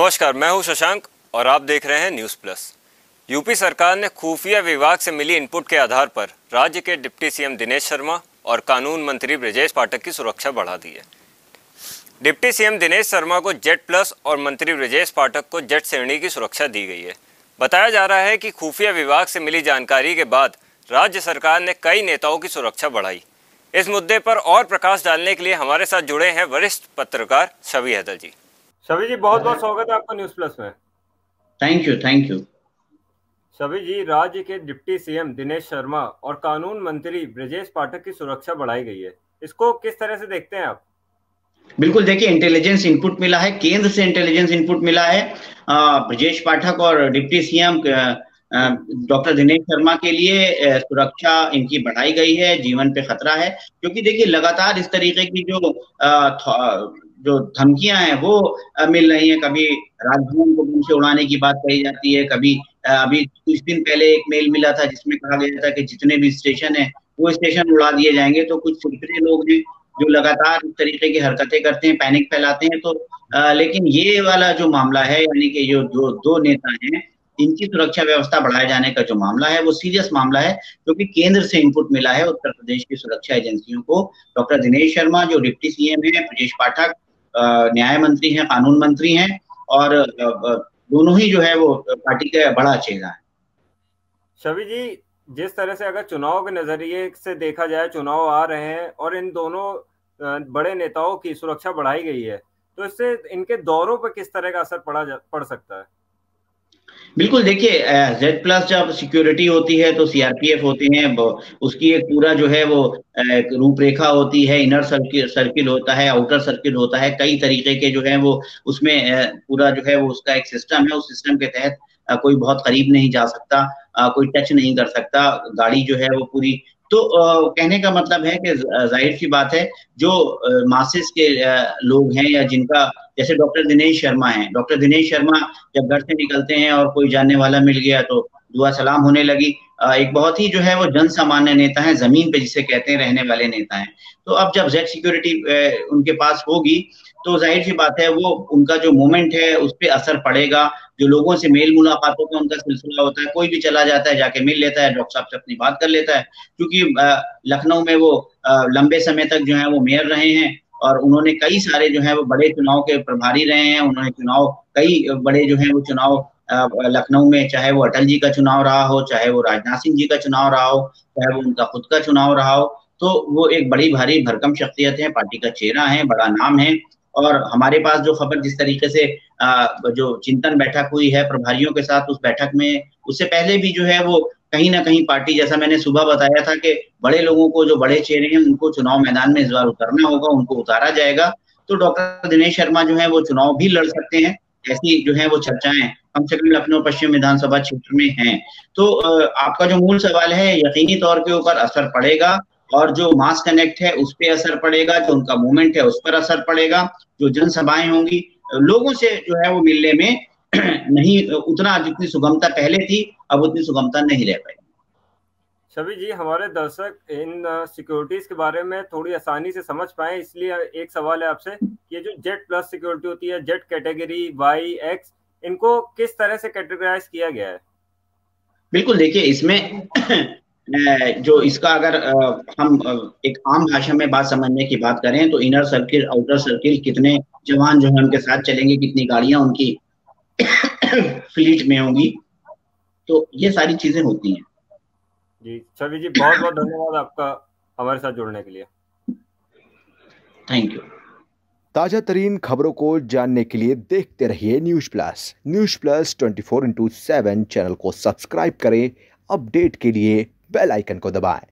नमस्कार, मैं हूँ शशांक और आप देख रहे हैं न्यूज़ प्लस। यूपी सरकार ने खुफिया विभाग से मिली इनपुट के आधार पर राज्य के डिप्टी सीएम दिनेश शर्मा और कानून मंत्री ब्रजेश पाठक की सुरक्षा बढ़ा दी है। डिप्टी सीएम दिनेश शर्मा को जेट प्लस और मंत्री ब्रजेश पाठक को जेट श्रेणी की सुरक्षा दी गई है। बताया जा रहा है कि खुफिया विभाग से मिली जानकारी के बाद राज्य सरकार ने कई नेताओं की सुरक्षा बढ़ाई। इस मुद्दे पर और प्रकाश डालने के लिए हमारे साथ जुड़े हैं वरिष्ठ पत्रकार छवि हैदल जी। छवि जी बहुत बहुत स्वागत है आपका न्यूज़ प्लस में। Thank you thank you Chhavi ji राज्य के डिप्टी सीएम दिनेश शर्मा और कानून मंत्री ब्रजेश पाठक की सुरक्षा बढ़ाई गई है। इसको किस तरह से देखते हैं आप? बिल्कुल देखिए इंटेलिजेंस इनपुट मिला है केंद्र से इंटेलिजेंस इनपुट मिला है। ब्रजेश पाठक और deputy CM doctor Dinesh Sharma के लिए सुरक्षा इनकी बढ़ाई गई है जीवन पे खतरा है। क्योंकि देखिए लगातार इस तरीके की जो जो धमकियाँ हैं वो मिल रही हैं। कभी राजभवन को बम से उड़ाने की बात कही जाती है कभी अभी कुछ दिन पहले एक मेल मिला था जिसमें कहा गया था कि जितने भी स्टेशन है वो स्टेशन उड़ा दिए जाएँगे। तो कुछ सुरक्षित लोग हैं जो लगातार इस तरीके की हरकतें करते हैं पैनिक फैलाते हैं। तो आ, लेकिन ये वाला जो मामला है यानी कि जो दो दो नेता हैं इनकी सुरक्षा व्यवस्था बढ़ाए जाने का जो मामला है वो सीरियस मामला है क्योंकि तो केंद्र से इनपुट मिला है उत्तर प्रदेश की सुरक्षा एजेंसियों को। डॉक्टर दिनेश शर्मा जो डिप्टी सीएम है ब्रजेश पाठक न्याय मंत्री हैं, कानून मंत्री हैं और दोनों ही जो है वो पार्टी का बड़ा चेहरा है। छवि जी, जिस तरह से अगर चुनाव के नज़रिए से देखा जाए, चुनाव आ रहे हैं और इन दोनों बड़े नेताओं की सुरक्षा बढ़ाई गई है तो इससे इनके दौरों पर किस तरह का असर पड़ा पड़ सकता है? बिल्कुल, देखिए जेड प्लस जब सिक्योरिटी होती है तो सीआरपीएफ होते हैं उसकी एक पूरा जो है वो रूपरेखा होती है इनर सर्किल सर्किल होता है आउटर सर्किल होता है, कई तरीके के जो है वो, उसमें पूरा जो है वो उसका एक सिस्टम है, उस सिस्टम के तहत कोई बहुत करीब नहीं जा सकता कोई टच नहीं कर सकता, गाड़ी जो है वो पूरी तो कहने का मतलब है कि ज़ाहिर सी बात है, जो मासिस के लोग हैं या जिनका, जैसे डॉक्टर दिनेश शर्मा है, डॉक्टर दिनेश शर्मा जब घर से निकलते हैं और कोई जानने वाला मिल गया तो दुआ सलाम होने लगी। एक बहुत ही जो है वो जन सामान्य नेता है, ज़मीन पे जिसे कहते हैं, रहने वाले नेता हैं। तो अब जब जेड सिक्योरिटी उनके पास होगी तो ज़ाहिर सी बात है वो, उनका जो मूवमेंट है, उस पर असर पड़ेगा। जो लोगों से मेल मुलाकातों का उनका सिलसिला होता है, कोई भी चला जाता है, जाके मिल लेता है, डॉक्टर साहब से अपनी बात कर लेता है। क्योंकि लखनऊ में वो लंबे समय तक जो है वो मेयर रहे हैं और उन्होंने कई सारे जो है वो बड़े चुनाव के प्रभारी रहे हैं। उन्होंने चुनाव, कई बड़े जो है वो चुनाव लखनऊ में चाहे वो अटल जी का चुनाव रहा हो, चाहे वो राजनाथ सिंह जी का चुनाव रहा हो, चाहे वो उनका खुद का चुनाव रहा हो तो वो एक बड़ी भारी भरकम शख्सियत है, पार्टी का चेहरा है, बड़ा नाम है और हमारे पास जो खबर जिस तरीके से जो चिंतन बैठक हुई है प्रभारियों के साथ उस बैठक में, उससे पहले भी जो है वो कहीं ना कहीं पार्टी, जैसा मैंने सुबह बताया था कि बड़े लोगों को, जो बड़े चेहरे हैं, उनको चुनाव मैदान में इस बार उतरना होगा, उनको उतारा जाएगा तो डॉक्टर दिनेश शर्मा जो है वो चुनाव भी लड़ सकते हैं। ऐसी जो है वो चर्चाएँ कम से कम लखनऊ, पश्चिम विधानसभा क्षेत्र में हैं। तो आपका जो मूल सवाल है, यकीनी तौर के ऊपर असर पड़ेगा और जो मास कनेक्ट है, उस पर असर पड़ेगा, जो उनका मूवमेंट है, उस पर असर पड़ेगा, जो जनसभाएँ होंगी, लोगों से जो है वो मिलने में नहीं, उतना जितनी सुगमता पहले थी, अब उतनी सुगमता नहीं रह पाई। छवि जी, हमारे दर्शक इन सिक्योरिटीज के बारे में थोड़ी आसानी से समझ पाए, इसलिए एक सवाल है आपसे। ये जो जेट प्लस सिक्योरिटी होती है जेट कैटेगरी वाई एक्स इनको किस तरह से कैटेगराइज किया गया है? बिल्कुल देखिए इसमें जो इसका अगर हम एक आम भाषा में बात समझने की बात करें तो इनर सर्किल आउटर सर्किल कितने जवान जो है उनके साथ चलेंगे कितनी गाड़ियाँ उनकी फ्लीट में होंगी तो ये सारी चीज़ें होती हैं। जी छवि जी बहुत बहुत धन्यवाद आपका हमारे साथ जुड़ने के लिए। थैंक यू ताज़ा तरीन खबरों को जानने के लिए देखते रहिए news plus. News plus twenty four into seven channel को सब्सक्राइब करें, अपडेट के लिए बेल आइकन को दबाएँ।